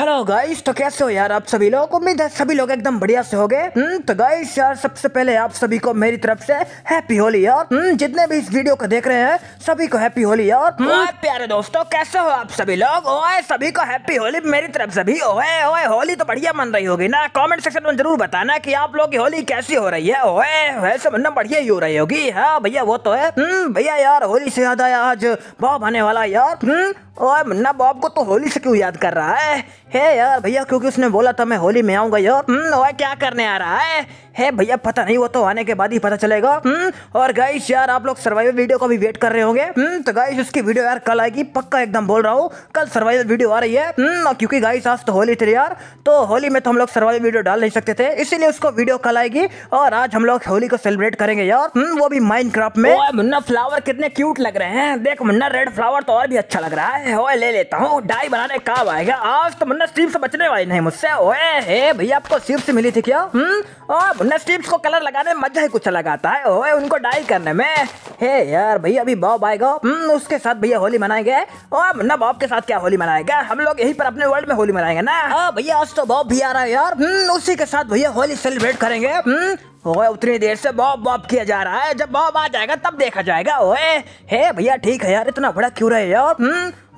Hello guys तो कैसे हो यार? आप सभी लोग? उम्मीद है सभी लोग एकदम बढ़िया से हो गए हम्म, तो गाइस यार सबसे पहले आप सभी को मेरी तरफ़ से हैप्पी होली यार। हम्म, जितने भी इस वीडियो को देख रहे हैं सभी को हैप्पी होली यार। हम्म, प्यारे दोस्तों कैसे हो आप सभी लोग? ओए सभी को हैप्पी होली मेरी तरफ़ से भी। ओए ओए होली तो बढ़िया मन रही होगी ना। कॉमेंट सेक्शन में ज़रूर बताना की आप लोग की होली कैसी हो रही है। ओए वैसे मतलब बढ़िया ही हो रही होगी। हाँ भैया वो तो है। भैया यार होली से याद आया आज। बॉब आने वाला यार। ओए मुन्ना बॉब को तो होली से क्यों याद कर रहा है? हे यार भैया क्योंकि उसने बोला था मैं होली में आऊँगा। यार हम्म, ओए क्या करने आ रहा है? हे भैया पता नहीं वो तो आने के बाद ही पता चलेगा। हम्म, और गाइस यार आप लोग सर्वाइवल वीडियो का भी वेट कर रहे होंगे। हम्म, तो गाइस उसकी वीडियो यार कल आएगी पक्का एकदम बोल रहा हूँ कल सर्वाइवल वीडियो आ रही है। हम्म, क्योंकि गाइस आज तो होली थी यार तो होली में तो हम लोग सर्वाइवल वीडियो डाल नहीं सकते थे इसीलिए उसको वीडियो कल आएगी और आज हम लोग होली को सेलिब्रेट करेंगे यार। हम्म, वो भी माइंड में। मुन्ना फ्लावर कितने क्यूट लग रहे हैं। देख मुन्ना रेड फ्लावर तो और भी अच्छा लग रहा है। ले लेता हूँ। डाई बनाने काम आएगा? आज तो मुन्ना स्टीव से बचने वाली नहीं मुझसे। ओए भैया आपको स्टीव से मिली थी क्या? हम्म ओए मुन्ना को कलर लगाने में मज़ा ही कुछ अलग आता है। ओए उनको डाई करने में। हे यार भैया अभी बॉब आएगा। हम्म उसके साथ भैया होली मनाएँगे। ओए मुन्ना बॉब के साथ क्या होली मनाएगा? हम लोग यहीं पर अपने वर्ल्ड में होली मनाएँगे ना। हाँ भैया आज तो बॉब भी आ रहा है यार। हम्म उसी के साथ भैया होली सेलिब्रेट करेंगे। हम्म ओए उतनी देर से बॉब बॉब किया जा रहा है। जब बॉब आ जाएगा तब देखा जाएगा ओए। हे भैया ठीक है यार इतना बड़ा क्यों रहे यार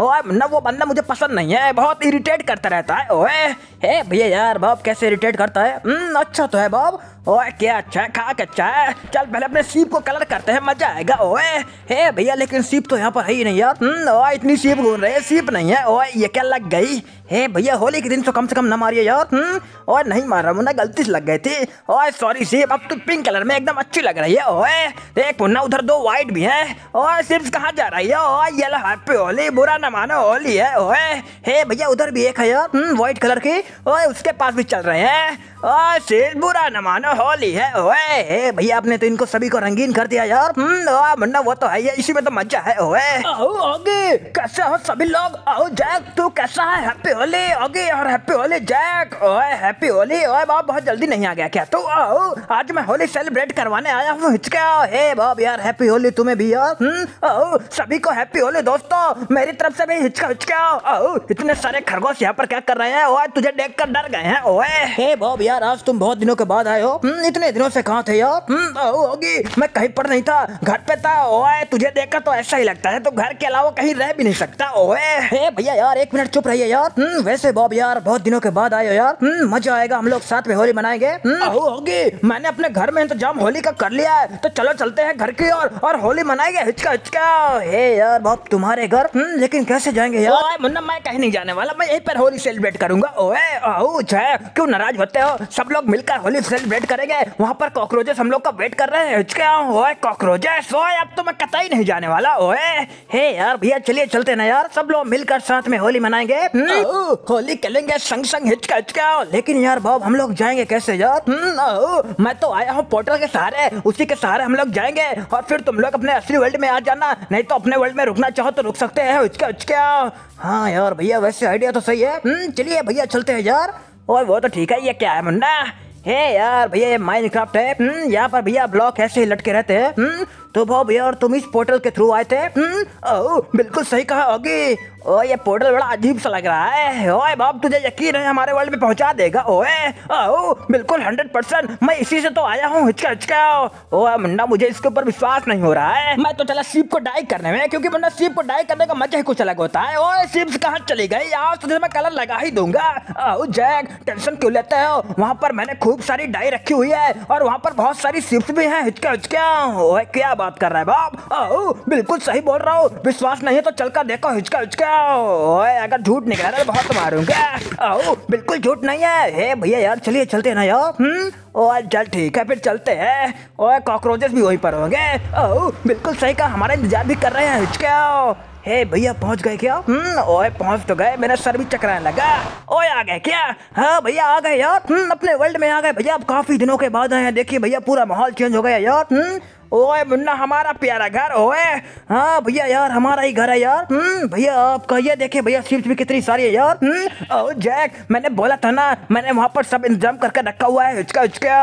ओए न वो बंदा मुझे पसंद नहीं है बहुत इरिटेट करता रहता है ओए। हे भैया यार बॉब कैसे इरिटेट करता है? अच्छा तो है बॉब ओए, क्या अच्छा है? खा के अच्छा है। चल, पहले अपने सीप को कलर करते हैं, मज़ा आएगा। ओए, हे भैया, लेकिन सीप तो यहाँ पर है ही नहीं यार। हम्म ओए, इतनी सीप घूम रहे हैं, सीप नहीं है। ओए, ये क्या लग गई? हे भैया, होली के दिन तो कम से कम न मारिए यार। हम्म और नहीं मार रहा मुन्ना, गलती से लग गई थी। ओए सॉरी सीप, अब तो पिंक कलर में एकदम अच्छी लग रही है। ओए, देख, मुन्ना, उधर दो व्हाइट भी है। ओए सिर्फ़ कहाँ जा रही है? ओए ये लो हैप्पी होली, बुरा न मानो, होली है। ओए, हे भैया, उधर भी एक है यार। हम्म व्हाइट कलर की। ओए, उसके पास भी चल रहे हैं। ओए सिर्फ़ बुरा न मानो होली है ओए भैया आपने तो इनको सभी को रंगीन कर दिया यार। हम्म मुन्ना वो तो है इसी में तो मज़ा है ओए। आओ आगे कैसे हो सभी लोग? आओ जैक तू कैसा है? हैप्पी होली आगे यार हैप्पी होली जैक। ओए हैप्पी होली ओए बाप बहुत जल्दी नहीं आ गया क्या? तू आओ आज मैं होली सेलिब्रेट करवाने आया हूँ हिचका हे बाप यार हैप्पी होली तुम्हें भी यार। हम्म आओ सभी को हैप्पी होली दोस्तों मेरी तरफ़ से भी हिचका हिचका आओ इतने सारे खरगोश यहाँ पर क्या कर रहे हैं? ओए तुझे देख कर डर गए हैं ओए। हे बॉब यार आज तुम बहुत दिनों के बाद आए हो। इतने दिनों से कहाँ थे यार? हम्म, होगी मैं कहीं पर नहीं था। घर पे था ओए तुझे देखकर तो ऐसा ही लगता है। तो घर के अलावा कहीं रह भी नहीं सकता ओए। हे भैया यार एक मिनट चुप रहिए यार। हम्म, वैसे बॉब यार बहुत दिनों के बाद आए हो यार। हम्म, मज़ा आएगा हम लोग साथ में होली मनाएँगे। हम्म, होगी मैंने अपने घर में इंतज़ाम होली का कर लिया है। तो चलो चलते हैं घर की ओर और होली मनाएँगे हिचका हिचका। हे यार बॉब तुम्हारे घर? हम्म, लेकिन कैसे जाएँगे यार? मुन्ना मैं कहीं नहीं जाने वाला। मैं यहीं पर होली सेलिब्रेट करूँगा। ओए क्यों नाराज़ होते हो? सब लोग मिलकर होली सेलिब्रेट करेंगे। वहाँ पर कॉकरोचेस हम लोग का वेट कर रहे हैं। हिचके ओए कॉकरोचेस ओए अब तो मैं कतई नहीं जाने वाला। ओए हे यार भैया चलिए चलते ना यार। सब लोग मिलकर साथ में होली मनाएँगे। हम्म, होली खेलेंगे संग संग हिचका हिचका लेकिन यार बॉब हम लोग जाएँगे कैसे यार? हम्म, मैं तो आया हूँ पोर्टल के सहारे। उसी के सहारे हम लोग जाएँगे। और फिर तुम लोग अपने असली वर्ल्ड में आ जाना। नहीं तो अपने वर्ल्ड में रुकना चाहो तो रुक सकते हैं। हिचका हिचका हाँ यार भैया वैसे आइडिया तो सही है। हम्म, चलिए भैया चलते हैं यार। और वो तो ठीक है। ये क्या है मुन्ना? हे यार भैया ये माइनक्राफ्ट है। हम्म, यहाँ पर भैया ब्लॉक ऐसे ही लटके रहते हैं। हम्म, तो भाव भैया और तुम इस पोर्टल के थ्रू आए थे? हम्म, ओह बिल्कुल सही कहा होगी ओ ये पोर्टल बड़ा अजीब सा लग रहा है। ओए बाप तुझे यकीन है हमारे वर्ल्ड में पहुँचा देगा ओए? ओह बिल्कुल हंड्रेड परसेंट मैं इसी से तो आया हूँ हिचका हिचका। ओए मुन्ना मुझे इसके ऊपर विश्वास नहीं हो रहा है। मैं तो चला सीप को डाई करने में क्योंकि मुन्ना सीप को डाई करने का मज़ा ही कुछ अलग होता है। ओए सीप कहाँ चली गई? आज तुझे मैं कलर लगा ही दूँगा। ओह जैक टेंशन क्यों लेते हो? वहाँ पर मैंने खूब सारी डाई रखी हुई है और वहाँ पर बहुत सारी सिप्स भी हैं हिचका हिचका। ओए क्या बात कर रहा है बाप। ओह बिल्कुल सही बोल रहा हूँ। विश्वास नहीं है तो चल कर देखो, हिचका हिचका। अगर झूठ निकला तो बहुत मारूँगा ओह बिल्कुल झूठ नहीं है। हे भैया यार, चलिए चलते ना यार। हम्म? ओए, चल ठीक है, फिर चलते हैं। ओए, कॉकरोचेस भी वहीं पर होंगे। ओह बिल्कुल सही कहा, हमारा इंतज़ार भी कर रहे हैं, हिचका। हे भैया, पहुँच गए क्या? हम्म ओए, पहुँच तो गए, मेरा सर भी चकराने लगा। ओए, आ गए क्या? हाँ भैया, आ गए यार। हम्म अपने वर्ल्ड में आ गए। भैया, अब काफ़ी दिनों के बाद आए हैं। देखिए भैया, पूरा माहौल चेंज हो गया यार। हम्म? ओए मुन्ना, हमारा प्यारा घर, ओए। हाँ भैया यार, हमारा ही घर है यार। हम्म भैया, आप कहिए, देखिए भैया सीट्स भी कितनी सारी है यार। हम्म ओ, जैक, मैंने बोला था ना, मैंने वहाँ पर सब इंतज़ाम करके रखा हुआ है, हिचका हिचका।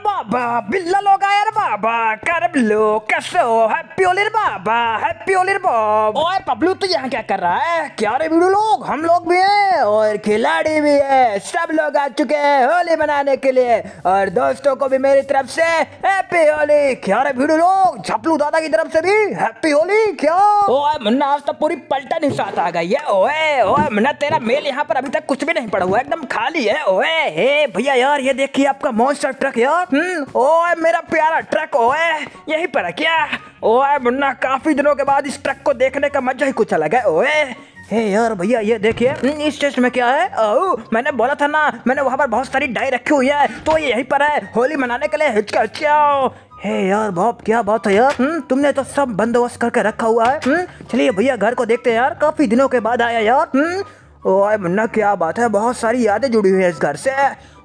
बाबा बिल्ला लोग आए बाबा कर लो, कैसे हो? हैप्पी होली रे बाबा हैप्पी होली रे बाबा ओए, पबलू तो यहाँ क्या कर रहा है? क्या रे वीडियो लोग? हम लोग भी हैं, और खिलाड़ी भी है। सब लोग आ चुके हैं होली मनाने के लिए, और दोस्तों को भी मेरी तरफ़ से हैप्पी होली क्या रे वीडियो लोग झपलू दादा की तरफ़ से भी। हैप्पी होली क्या? ओए मुन्ना आज तो पूरी पलटन ही साथ आ गई है। ओए ओए मुन्ना तेरा मेल यहाँ पर अभी तक कुछ भी नहीं पड़ा हुआ एकदम खाली है। ओए हे भैया यार ये देखिए आपका मॉन्स्टर ट्रक यार। हम्म। ओए मेरा प्यारा ट्रक ओए यही पर है क्या? ओए मुन्ना काफ़ी दिनों के बाद इस ट्रक को देखने का मज़ा ही कुछ अलग है। ओए हे यार भैया ये देखिए हम्म, इस टेस्ट में क्या है? ओ, मैंने बोला था ना मैंने वहाँ पर बहुत सारी डाई रखी हुई है तो ये यहीं पर है। होली मनाने के लिए हिचका हिचकाओ हे यार बाप क्या बात है यार? हुँ? तुमने तो सब बंदोबस्त करके रखा हुआ है। हम्म, चलिए भैया घर को देखते हैं यार। काफ़ी दिनों के बाद आया यार। हम्म, ओए मुन्ना क्या बात है? बहुत सारी यादें जुड़ी हुई है इस घर से।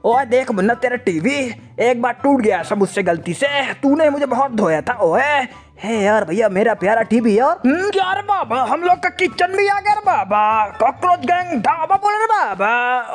ओए देख मुन्ना तेरा टीवी एक बार टूट गया सब उससे गलती से। तूने मुझे बहुत धोया था ओए। हे यार भैया मेरा प्यारा टीवी यार। हम्म, क्या रे बाबा हम लोग का किचन भी आ गया बाबा। कॉकरोच गैंग ढाबा बोले रे बाबा।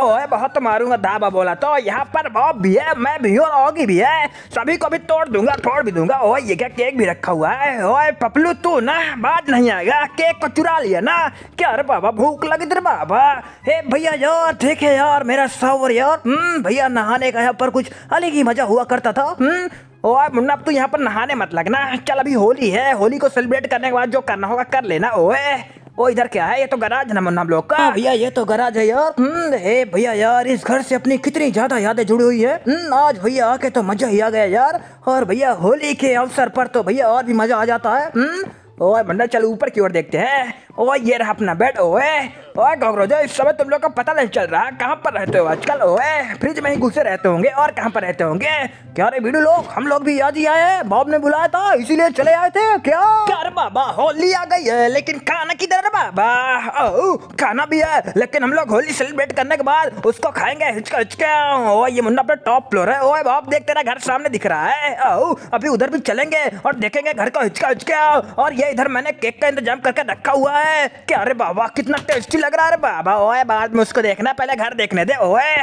ओए बहुत मारूँगा ढाबा बोला तो। यहाँ पर बॉब भी है मैं भी हूँ और भी है। सभी को भी तोड़ दूँगा फोड़ भी दूँगा। ओए ये क्या केक भी रखा हुआ है? ओए पपलू तू ना बात नहीं आएगा। केक को चुरा लिया ना। क्या रे बाबा भूख लगी रे बाबा? हे भैया यार ठीक है यार मेरा सावर यार। हम्म भैया नहाने का यहाँ पर कुछ अलग ही मज़ा हुआ करता था। हम्म ओए मुन्ना अब तू यहाँ पर नहाने मत लगना। चल अभी होली है। होली को सेलिब्रेट करने के बाद जो करना होगा कर लेना। ओए ओ इधर क्या है? ये तो गराज है ना मुन्ना हम लोग का। भैया ये तो गराज है यार। हम्म हे भैया यार इस घर से अपनी कितनी ज़्यादा यादें जुड़ी हुई है। हम्म, आज भैया आके तो मज़ा ही आ गया यार। और भैया होली के अवसर पर तो भैया और भी मज़ा आ जाता है। हम्म ओए बंदा चल ऊपर की ओर देखते हैं। ओए, ये रहा अपना बेड ओए। ओए कॉकरोच इस समय तुम लोग का पता नहीं चल रहा कहाँ पर रहते हो आजकल, ओए। फ्रिज में ही घुसे रहते होंगे और कहाँ पर रहते होंगे? क्या रे भीड़ू लोग, हम लोग भी याद ही आए बॉब ने बुलाया था, इसीलिए चले आए थे, क्या? बाबा होली आ गई है, लेकिन खाना किधर है बाबा? ओ खाना भी है, लेकिन हम लोग होली सेलिब्रेट करने के बाद उसको खाएँगे, हिचका हिचका। ओ ये मुन्ना अपना टॉप फ्लोर है। ओए बाप, देख तेरा घर सामने दिख रहा है। ओ अभी उधर भी चलेंगे और देखेंगे घर का हिचका हिचका। और ये इधर मैंने केक का इंतज़ाम करके रखा हुआ है। क्या अरे बाबा, कितना टेस्टी लग रहा है बाबा। ओए बाद में उसको देखना, पहले घर देखने दे। ओए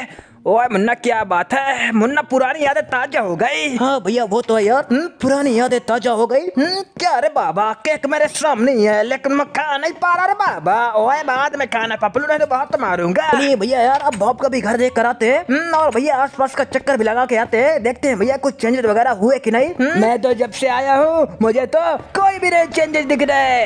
ओए मुन्ना क्या बात है? मुन्ना पुरानी यादें ताज़ा हो गई। हाँ भैया वो तो है यार। हम्म, पुरानी यादें ताज़ा हो गई। हम्म, क्या रे बाबा केक मेरे सामने ही है लेकिन मैं खा नहीं पा रहा रे बाबा। ओए बाद में खाना पपलू नहीं तो बहुत मारूँगा। भैया यार अब बॉब का भी घर देख कर आते हैं। हम्म, और भैया आसपास का चक्कर भी लगा के आते हैं। देखते हैं भैया कुछ चेंजेस वगैरह हुए की नहीं। हम्म, मैं तो जब से आया हूँ मुझे तो कोई भी नहीं चेंजेस दिख रहे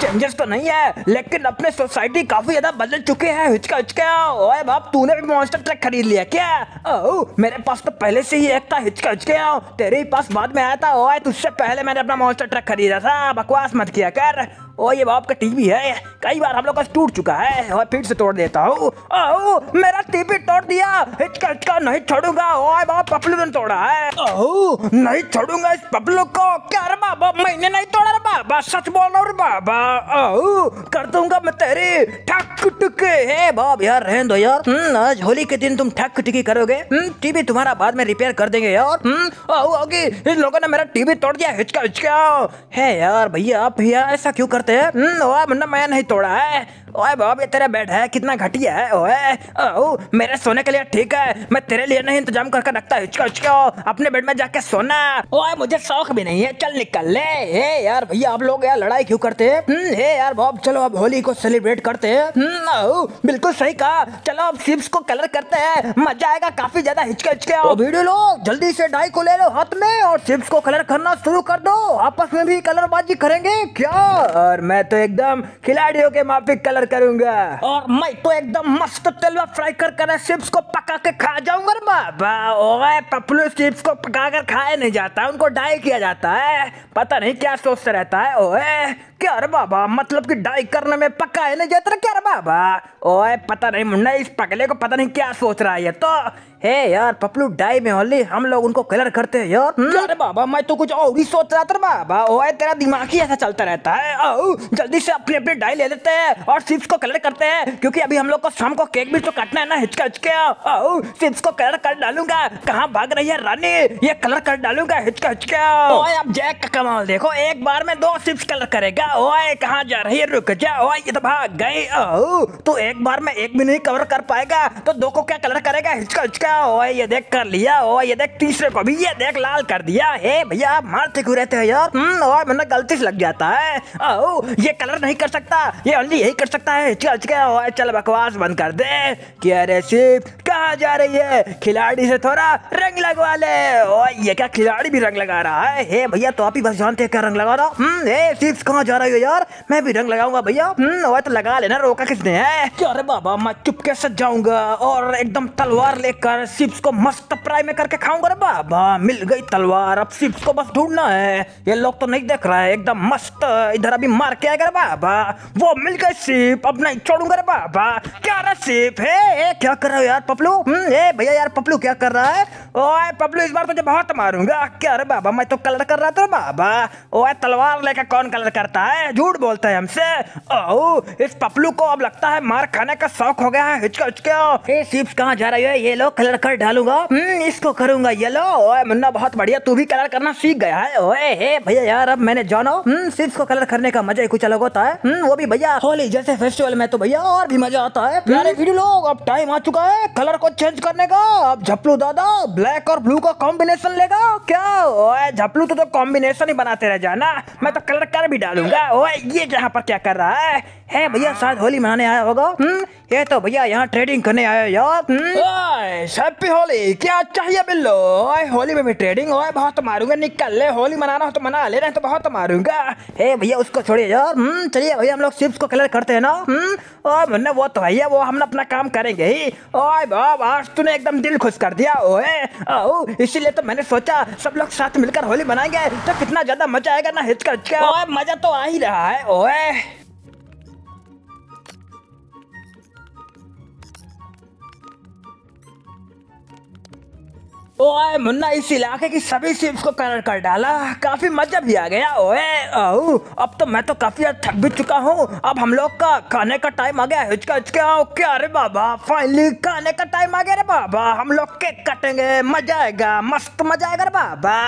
चेंजेस तो नहीं है लेकिन अपने सोसाइटी काफ़ी ज़्यादा बदल चुके हैं। हिचका हिचका ओए बाप तूने भी मॉन्स्टर ट्रक खरीद लिया क्या? ओह, मेरे पास तो पहले से ही एक था हिचका हिचके आओ। तेरे पास बाद में आया था, ओए, तुझसे पहले मैंने अपना मॉन्स्टर ट्रक खरीदा था। बकवास मत किया कर। ओ ये बाप का टीवी है। कई बार हम लोग का टूट चुका है। और फिर से तोड़ देता हूँ। ओह मेरा टीवी तोड़ दिया। हिचका हिचका नहीं छोड़ूँगा। ओए बाप पपलू ने तोड़ा है। ओह नहीं छोड़ूँगा इस पपलू को। क्या रे बाबा? मैंने नहीं तोड़ा रे बाबा। सच बोल रहा हूँ बाबा। ओह कर दूँगा मैं तेरी। ठक टुके हे बाप यार रहने दो यार। हम्म, आज होली के दिन तुम ठक टिकी करोगे। हम्म, टीवी तुम्हारा बाद में रिपेयर कर देंगे यार। हम्म, आगे इन लोगों ने मेरा टीवी तोड़ दिया। हिचका हिचका। है यार भैया आप भैया ऐसा क्यों करते हैं हम्म, ओए मुन्ना मैं नहीं तोड़ा है ओए बाप ये तेरा बेड है कितना घटिया है ओए। ओ मेरे सोने के लिए ठीक है मैं तेरे लिए नहीं इंतज़ाम करके रखता हिचका हिचका अपने बेड में जाके सोना। ओए मुझे शौक भी नहीं है चल निकल ले हे यार भैया आप लोग यार लड़ाई क्यों करते हैं? हम्म, हे यार बाप चलो अब होली को सेलिब्रेट करते हैं। हम्म, बिल्कुल सही कहा चलो अब शिप्स को कलर करते हैं मज़ा आएगा काफ़ी ज़्यादा हिचके हिचके तो वीडियो लो जल्दी से डाई को ले लो हाथ में और शिप्स को कलर करना शुरू कर दो आपस में भी कलरबाजी करेंगे क्या? और मैं तो एकदम खिलाड़ियों के माफिक कलर करूँगा। और मैं तो एकदम मस्त तेलवा फ्राई कर कर शिप्स को पका के खा जाऊँगा बाबा। ओए पपलू शिप्स को पका कर खाया नहीं जाता उनको डाई किया जाता है। पता नहीं क्या सोचता रहता है। ओए क्या रे बाबा मतलब कि डाई करने में पक्का है ना जाता क्या रे बाबा? ओए पता नहीं मुन्ना इस पगले को पता नहीं क्या सोच रहा है ये तो। हे यार पपलू डाई में ओनली हम लोग उनको कलर करते हैं यार। हम्म? अरे बाबा मैं तो कुछ और ही सोच रहा था बाबा। ओए तेरा दिमाग ही ऐसा चलता रहता है। आओ जल्दी से अपने अपने डाई ले लेते हैं और सिप्स को कलर करते हैं, क्योंकि अभी हम लोग को शाम को केक भी तो काटना है ना, हिचका हिचके। सिप्स को कलर कर डालूँगा। कहाँ भाग रही है रानी? ये कलर कर डालूँगा, हिचका हिचके। ओए, अब जैक का कमाल, देखो, एक बार में दो सिप्स कलर करेगा। ओए, कहाँ जा रही है, रुक जा। ओए, ये तो भाग गई। तो एक बार में एक भी नहीं कवर कर पाएगा। तो दो को क्या कलर करेगा? हिचका हिचका। ओए, ये देख कर लिया। ओ ये देख तीसरे को भी। ये देख लाल कर दिया। हे भैया, आप मारते क्यों रहते हो यार? हम्म ओए, मैंने गलती से लग जाता है। ओ ये कलर नहीं कर सकता। ये ओनली यही कर सकता है चल चल चल बकवास बंद कर दे। कि अरे सिर्फ़ कहाँ जा रही है? खिलाड़ी से थोड़ा रंग लगवा ले। ये क्या खिलाड़ी भी रंग लगा रहा है? हे भैया तो आप ही बस जानते हैं क्या रंग लगा रहा? हम्म हे, सिर्फ़ कहाँ जा रही हो यार? मैं भी रंग लगाऊँगा भैया। हम्म तो लगा लेना, रोका किसने, है? क्या रे बाबा, मैं चुपके से जाऊँगा? और एकदम तलवार लेकर सिप्स को मस्त फ्राई में करके खाऊँगा। रे बाबा, मिल गई तलवार, अब सिप्स को बस ढूंढना है। ये लोग तो नहीं देख रहा है, एकदम मस्त, इधर अभी मार के आएगा। बाबा, वो मिल गई सिप, अब नहीं छोड़ूँगा। रे बाबा, क्या रहा सिप, है? क्या कर रहे हो यार पपलू हम्म, ए भैया यार पपलू क्या कर रहा है? ओए पपलू इस बार तुझे बहुत मारूँगा। क्या रे बाबा मैं तो कलर कर रहा था बाबा। ओए तलवार लेकर कौन कलर करता है? झूठ बोलता है हमसे। ओ इस पपलू को अब लगता है मार खाने का शौक हो गया है। हिचका हिचका। सिप्स कहाँ जा रही है? ये लोग कलर कर डालूँगा। हम्म, इसको करूँगा येलो ओए मुन्ना बहुत बढ़िया तू भी कलर करना सीख गया है। ओए हे भैया यार अब मैंने जानो। हम्म सिर्फ़ को कलर करने का मज़ा ही कुछ अलग होता है। हम्म वो भी भैया होली जैसे फेस्टिवल में तो भैया और भी मज़ा आता है। प्यारे वीडियो लोग अब टाइम आ चुका है। कलर को चेंज करने का? अब झपलू दादा ब्लैक और ब्लू का कॉम्बिनेशन लेगा? क्या? ओए झपलू तो, तो कॉम्बिनेशन ही बनाते रह जाना। मैं तो कलर कर भी डालूँगा। ओए ये यहाँ पर क्या कर रहा है? है भैया शायद होली मनाने आया होगा। हम्म ये तो भैया यहाँ ट्रेडिंग करने आया यार। हैप्पी हम्म। होली क्या चाहिए बिल्लो? ओए होली में भी ट्रेडिंग ओए बहुत मारूँगा निकल ले होली मनाना हो तो मना ले रहे तो बहुत मारूँगा। हे भैया उसको छोड़िए यार। हम्म चलिए भैया हम लोग सिप्स को कलर करते हैं ना। हम्म ओए मुन्ने वो तो भैया वो हम अपना काम करेंगे ही। ओए बाब आज तूने एकदम दिल खुश कर दिया ओए। इसीलिए तो मैंने सोचा सब लोग साथ मिलकर होली मनाएँगे तो कितना ज़्यादा मज़ा आएगा ना हिचका ओए मज़ा तो आ ही रहा है ओए। ओए मुन्ना इस इलाके की सभी शिप्स को कलर कर डाला। काफ़ी मज़ा भी आ गया। ओए आहू अब तो मैं तो काफ़ी थक भी चुका हूँ। अब हम लोग का खाने का टाइम आ गया। हिचका हिचका क्या अरे बाबा? फाइनली खाने का टाइम आ गया रे बाबा। हम लोग केक काटेंगे। मज़ा आएगा। मस्त मज़ा आएगा रे बाबा।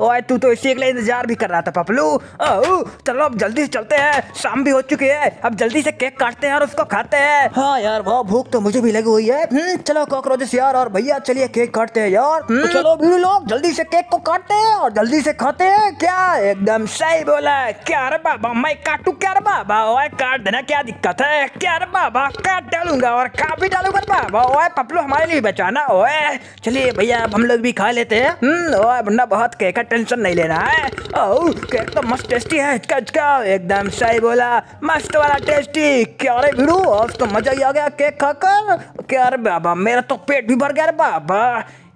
ओए तू तो इसी के लिए इंतज़ार भी कर रहा था पपलू। आहू चलो अब जल्दी से चलते हैं। शाम भी हो चुकी है। अब जल्दी से केक काटते हैं और उसको खाते हैं। हाँ यार वो भूख तो मुझे भी लगी हुई है। हम्म, चलो कॉकरोचेस यार और भैया चलिए केक काटते हैं यार। तो चलो भी लोग जल्दी से केक को काटते हैं और जल्दी से खाते हैं। क्या? एकदम सही बोला। क्या रे बाबा? मैं काटू क्या रे बाबा? ओए काट देना क्या दिक्कत है? क्या रे बाबा? काट डालूँगा और खा भी डालूँगा बाबा। ओए पपलू हमारे लिए बचाना ओए। चलिए भैया हम लोग भी खा लेते हैं। हम्म ओए बन्ना बहुत केक का टेंशन नहीं लेना है? ओ केक तो मस्त टेस्टी है हिचका हिचका। एकदम सही बोला। मस्त वाला टेस्टी। क्या रे भिड़ू आज तो मज़ा ही आ गया केक खाकर। क्या रे बाबा मेरा तो पेट भी भर गया रे बाबा।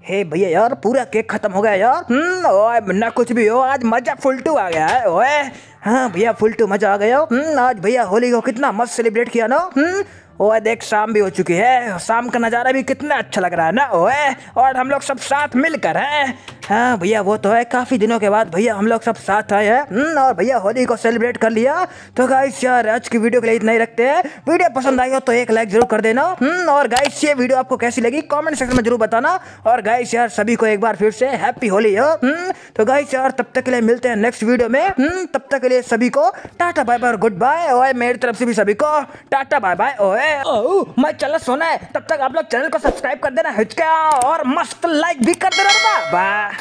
हे भैया यार, पूरा केक खत्म हो गया यार। हम्म ओए, ना कुछ भी हो, आज मज़ा फुल टू आ गया है, ओए। हाँ भैया फुल टू मज़ा आ गया। हम्म आज भैया होली को कितना मस्त सेलिब्रेट किया ना। हम्म ओए, देख, शाम भी हो चुकी है, शाम का नज़ारा भी कितना अच्छा लग रहा है ना, ओए। और हम लोग सब साथ मिलकर हैं। हाँ भैया वो तो है। काफ़ी दिनों के बाद भैया हम लोग सब साथ आए हैं। हम्म, और भैया होली को सेलिब्रेट कर लिया। तो गाइस यार आज की वीडियो के लिए इतना ही रखते हैं। वीडियो पसंद आई हो तो एक लाइक ज़रूर कर देना। हम्म, और गाइस ये वीडियो आपको कैसी लगी कॉमेंट सेक्शन में ज़रूर बताना। और गाइस यार सभी को एक बार फिर से हैप्पी होली हो। हम्म, तो गाइस यार तब तक के लिए मिलते हैं नेक्स्ट वीडियो में। तब तक के लिए सभी को Tata bye bye goodbye ओए मेरी तरफ़ से भी सभी को टाटा बाय बाय ओए मैं चलो सोना है। तब तक आप लोग चैनल को सब्सक्राइब कर देना हिचका। और मस्त लाइक भी कर देना